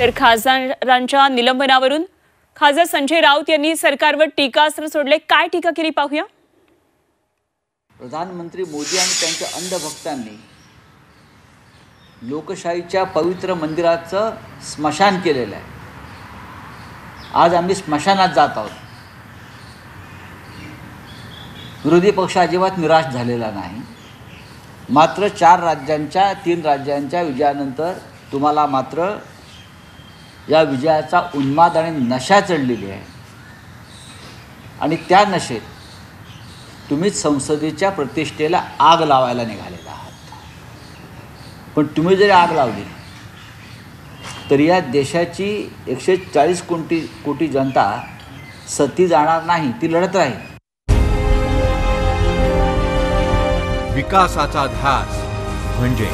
तर खासदारांच्या निलंबनावरून खासदार संजय राऊत यांनी सरकारवर टीकास्त्र सोडले. काय टीका केली पाहूया? प्रधानमंत्री मोदी आणि त्यांच्या अंधभक्तांनी लोकशाहीच्या पवित्र मंदिराचं स्मशान केलेलं आहे. आज आम्ही स्मशानात जात आहोत. विरोधी पक्ष अजिबात निराश झालेला नाही. मात्र चार राज्यांच्या तीन राज्यांच्या विजयानंतर तुम्हाला मात्र या विजयाचा उन्माद आणि नशा चढलेली आहे. आणि त्या नशेत तुम्हीच संसदेच्या प्रतिष्ठेला आग लावायला निघालेला आहात. पण तुम्ही जरी आग लावली तर या देशाची एकशे चाळीस कोटी कोटी जनता सती जाणार नाही ती लढत राहील. विकासाचा ध्यास म्हणजे